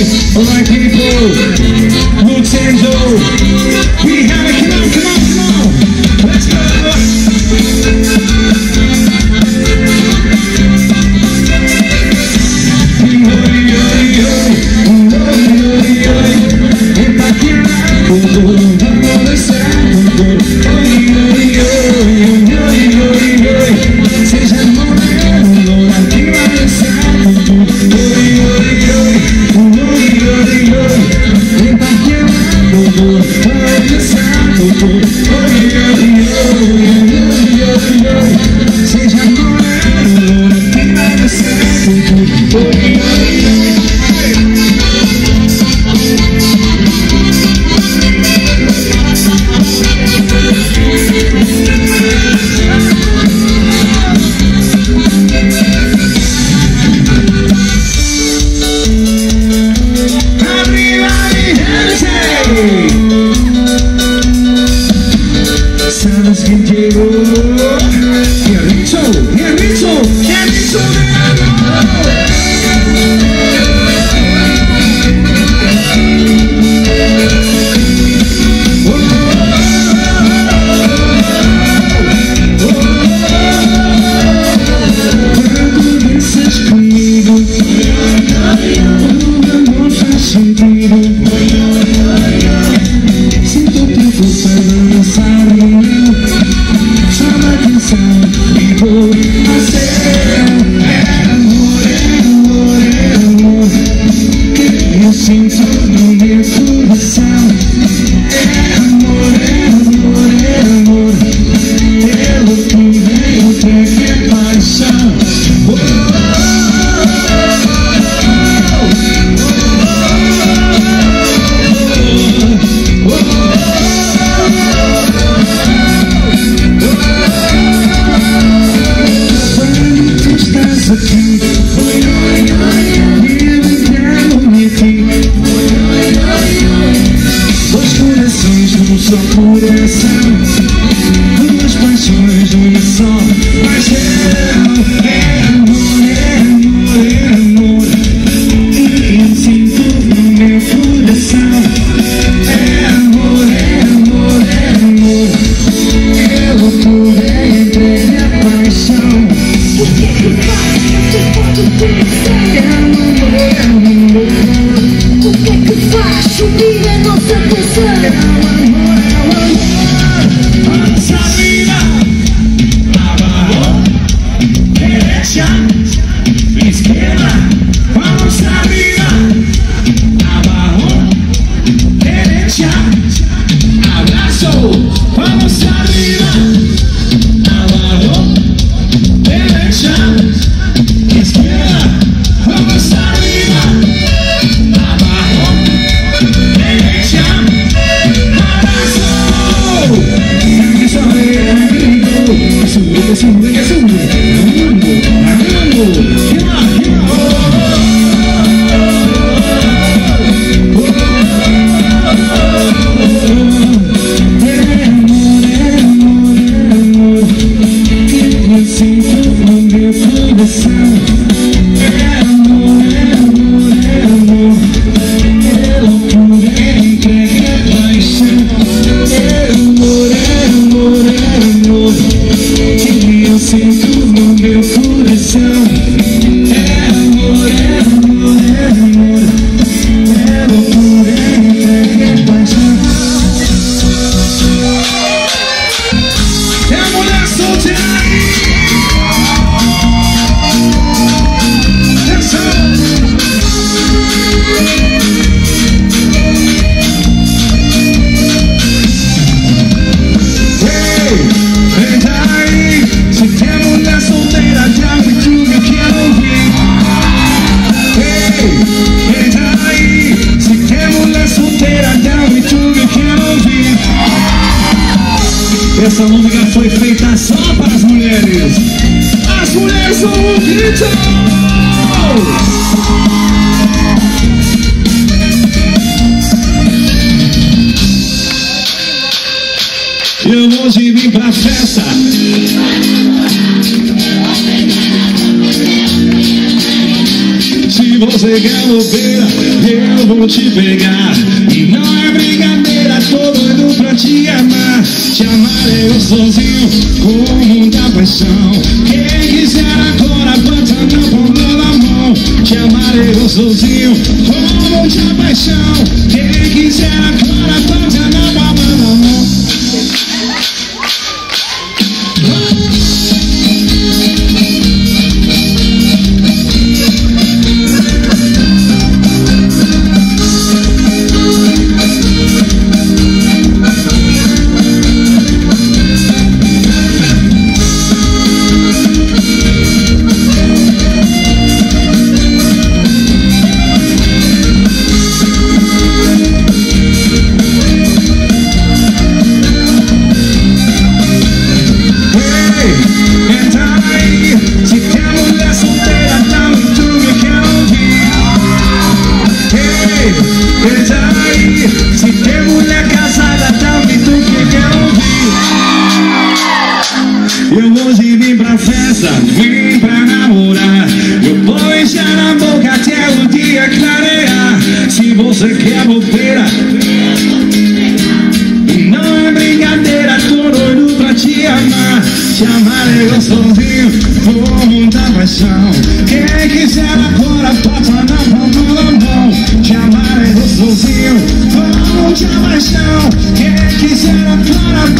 of my people, Monsanto. Here it's go. só por essa Duas paixões uma só. Mas é, é amor, é amor, é amor E eu sinto no meu coração. É amor, é amor, é amor. É loucura é entre a paixão. O que gritar? Eu posso dizer É amor, é amor O que é que faz? Subir a nossa pulsão? Yeah. to hoje vim pra festa. Se você quer bobeira, eu vou te pegar. E não é brincadeira, tô doido pra te amar. Te amar eu sozinho, com muita paixão. Quem quiser agora, bota na ponta da mão. Te amar eu sozinho, com muita paixão. Aí, se tem mulher casada, dá-me tudo que quer ouvir. Eu hoje vim pra festa, vim pra namorar. Eu vou encher na boca até o dia clarear. Se você quer bobeira, não é brincadeira, tô doido pra te amar. Te amarei gostosinho, com muita paixão. Quem quiser agora, cara, cara.